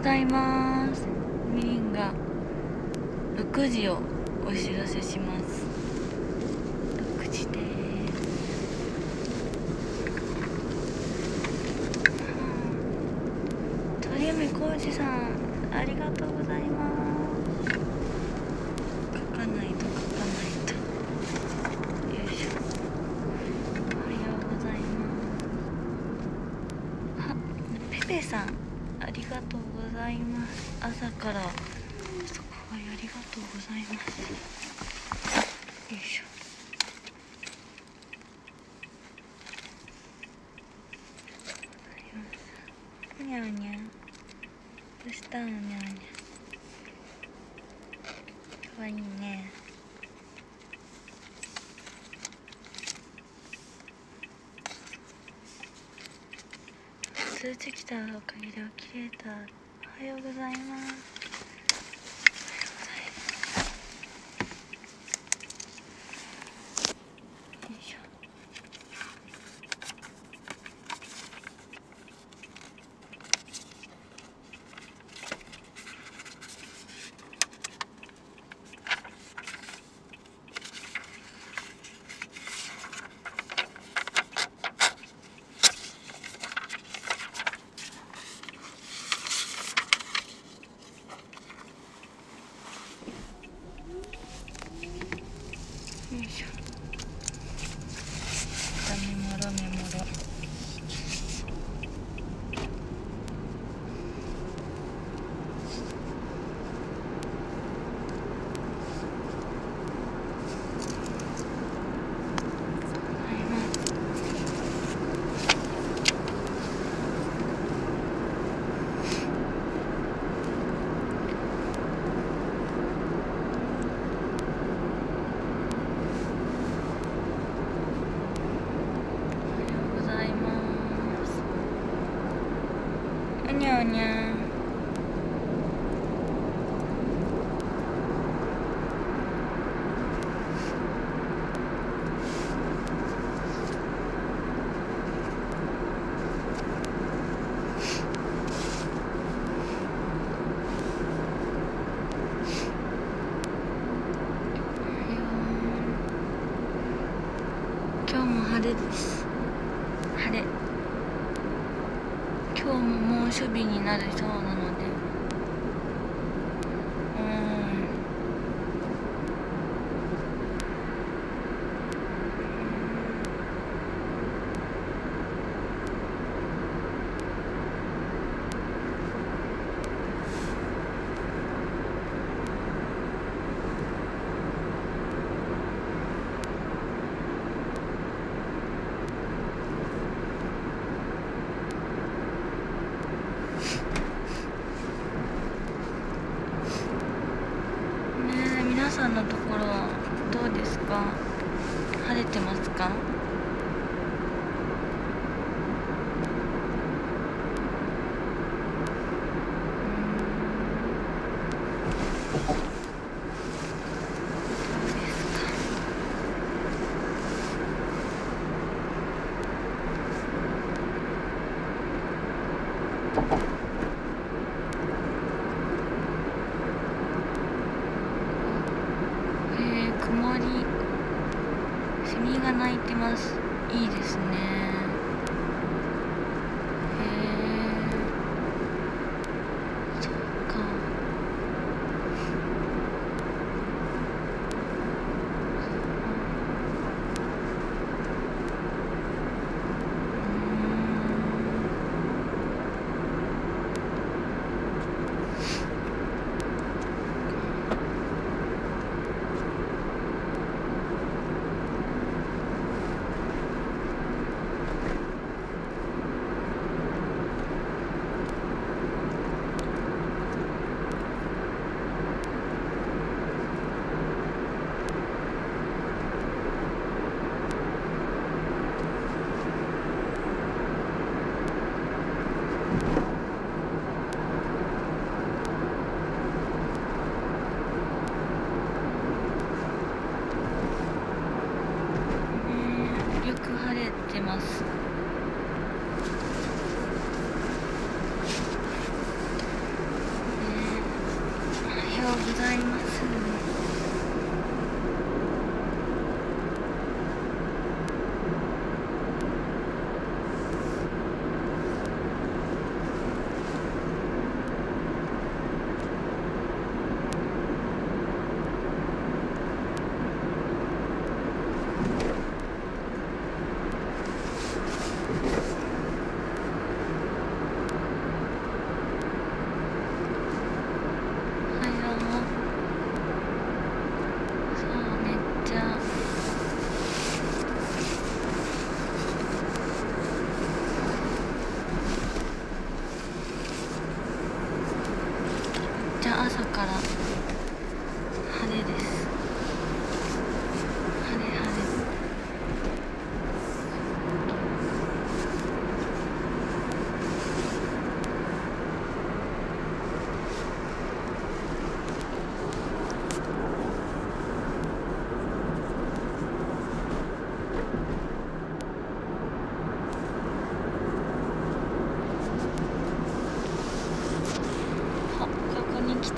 ございます。みりんが6時をお知らせします。6時です。鳥海浩二さんありがとうございます書かないと書かないとよいしょおはようございますあペペさんありがとうございます朝から。すごいありがとうございます。よいしょ。にゃにゃ。どうしたのにゃにゃ。かわいいね。通知来た。おかげで起きれた。おはようございますよいしょよいしょメモろメモろおはようございますうにゃうにゃ今日も晴れです晴れ今日も猛暑日になりそうなのでうーんねえ皆さんのところはどうですか？晴れてますかえー、曇りセミが鳴いてますいいですね。ございます down.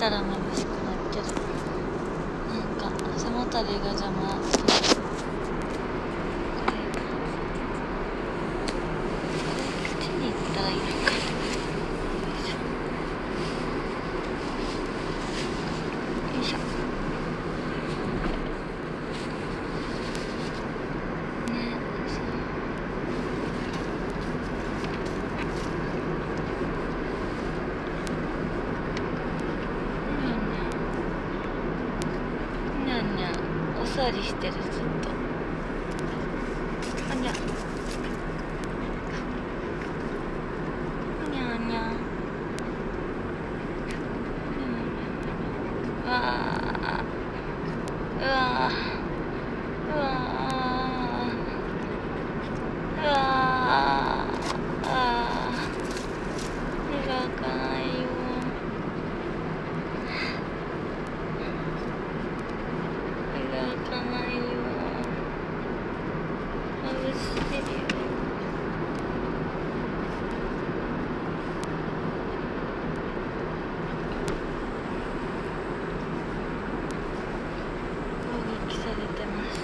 たら眩しくなってるなんか背もたれが邪魔お座りしてるずっとあにゃうにゃんにゃんうわあうわあうわあうわああー目が開かないよ目が開かないよ眩しいよ攻撃されてます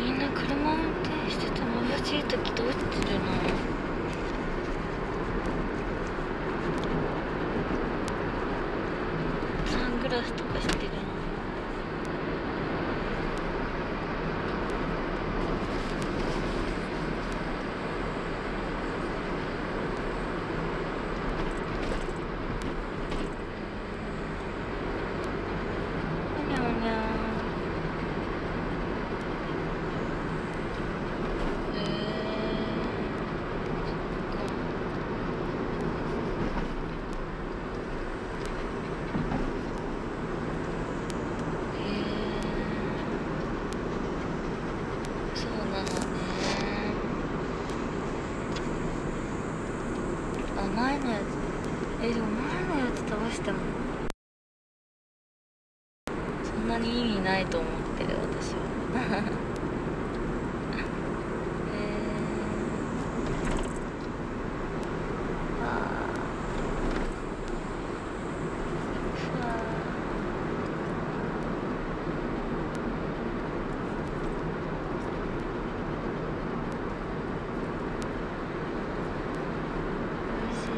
みんな車運転してて眩しい時どうしてるのサングラスとかしてるのおにゃおにゃへえそっかへえそうなのねあ前のやつえでも前のやつ倒してもそんなに意味ないと思ってる私はへえあーふわー美味しいね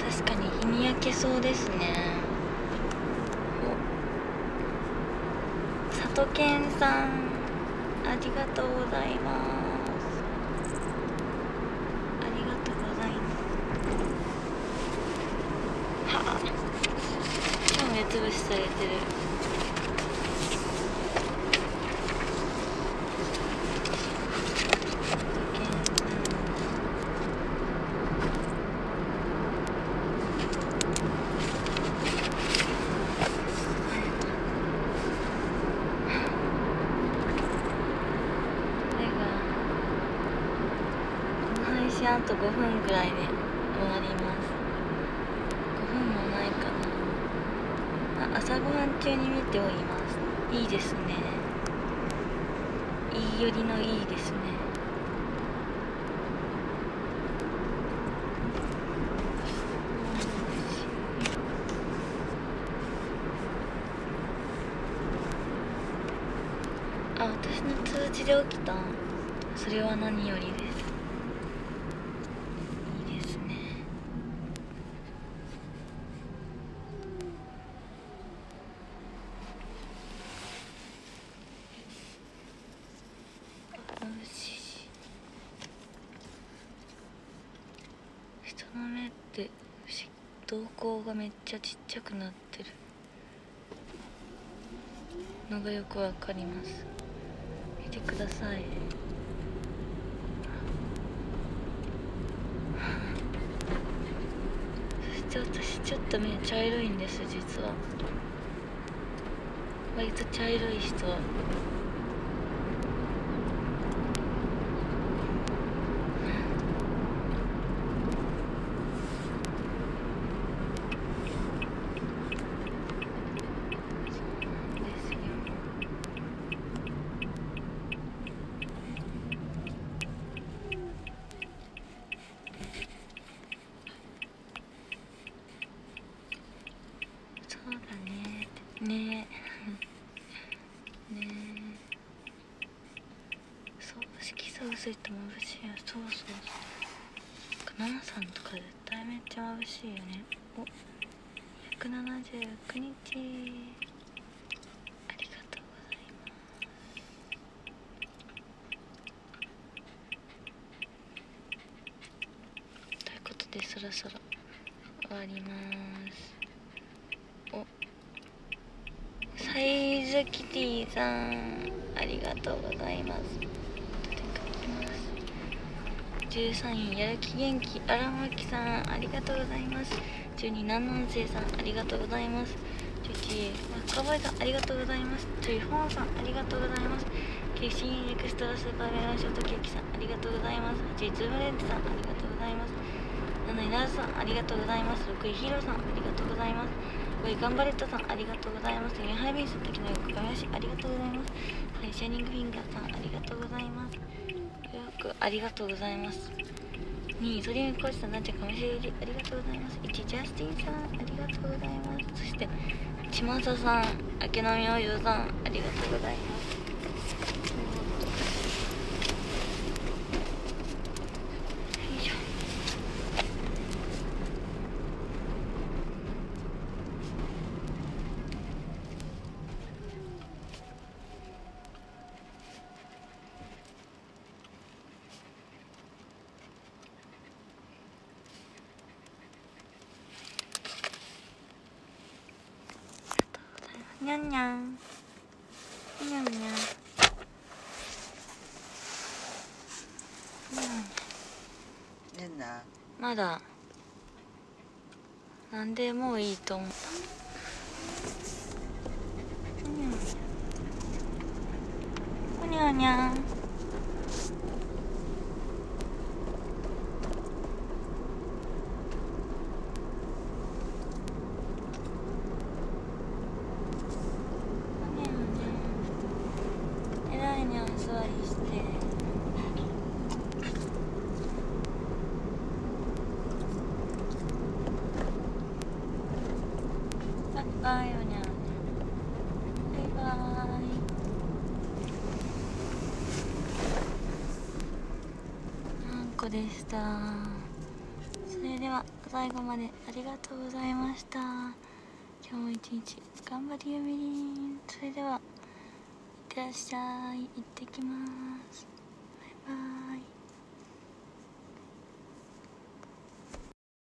確かに日にそうですね。お里健さんありがとうございます。ありがとうございます。はあ。超目つぶしされてる里健さんこれがこの配信あと5分ぐらいで終わります。5分もないかな。あ朝ごはん中に見ております。いいですね。いいよりのいいですね。あ私の通知で起きた。それは何よりですいいですね眩しい人の目ってし瞳孔がめっちゃちっちゃくなってる。のがよくわかります。見てください。そして私ちょっと目茶色いんです実は。割と茶色い人薄いと眩しいよそうそうそう。かナナさんとか絶対めっちゃ眩しいよね。お。179日。ありがとうございます。ということでそろそろ終わります。お。サイズキティさんありがとうございます。13位やる気元気荒牧さんありがとうございます。12南南星さんありがとうございます。11マッカボイさんありがとうございます。10フォンさんありがとうございます。9シンエクストラスーパーメロンショートケーキさんありがとうございます。8位ズームレンズさんありがとうございます。7位ラズさんありがとうございます。6位ヒーロさんありがとうございます。5位ガンバレットさんありがとうございます。4位ハイビースの時の横亀足ありがとうございます。はいシャイニングフィンガーさんありがとうございます。よくありがとうございます。2位ソリュンコーチさんなんちゃかもしれありがとうございます。1位ジャスティンさんありがとうございます。そしてちまささん明けのみおゆうさんありがとうございますよいしょにゃんにゃんにゃん。まだなんでもういいと思ったにゃにゃんにゃんにゃんえらいにゃん座りしてバイバイおにゃんバイバイ。あんこでした。それでは最後までありがとうございました。今日も一日頑張りよみりん。それではいってらっしゃい。行ってきます。バイバイ。